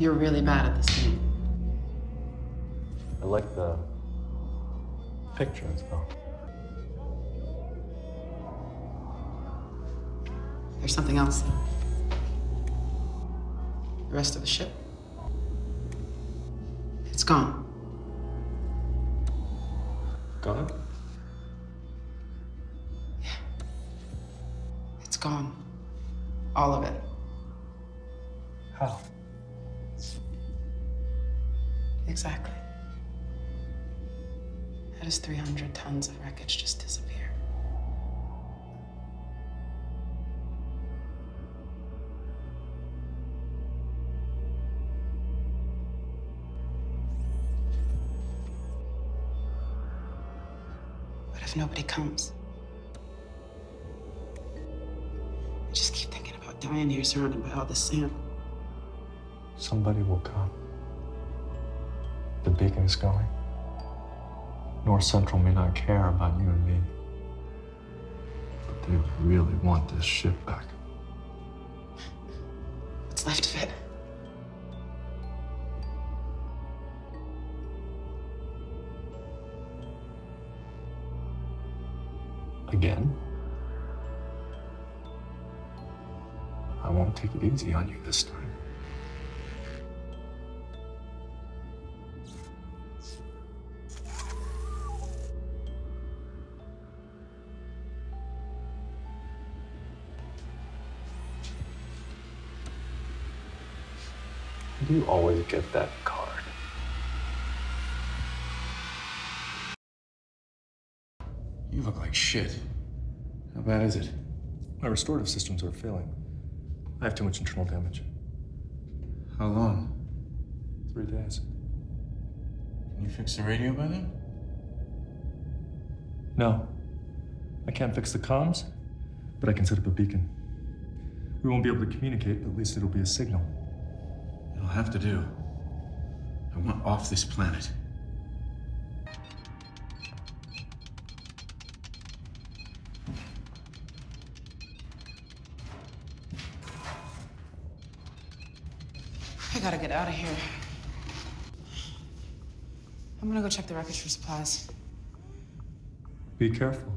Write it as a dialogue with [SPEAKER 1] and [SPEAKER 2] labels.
[SPEAKER 1] You're really bad at this game.
[SPEAKER 2] I like the pictures, though.
[SPEAKER 1] There's something else. The rest of the ship. It's gone.
[SPEAKER 2] Gone? Yeah.
[SPEAKER 1] It's gone. All of it.
[SPEAKER 2] How?
[SPEAKER 1] Exactly. How does 300 tons of wreckage just disappear? What if nobody comes? I just keep thinking about dying here surrounded by all this sand.
[SPEAKER 2] Somebody will come. Beacon is going. North Central may not care about you and me. But they really want this ship back.
[SPEAKER 1] What's left of it?
[SPEAKER 2] Again? I won't take it easy on you this time. Do you always get that card?
[SPEAKER 3] You look like shit. How bad is it?
[SPEAKER 2] My restorative systems are failing. I have too much internal damage.
[SPEAKER 3] How long?
[SPEAKER 2] Three days.
[SPEAKER 3] Can you fix the radio by then?
[SPEAKER 2] No. I can't fix the comms, but I can set up a beacon. We won't be able to communicate, but at least it'll be a signal.
[SPEAKER 3] It'll have to do. I want off this planet.
[SPEAKER 1] I gotta get out of here. I'm gonna go check the wreckage for supplies.
[SPEAKER 2] Be careful.